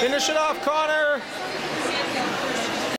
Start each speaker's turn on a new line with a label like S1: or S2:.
S1: Finish it off, Connor.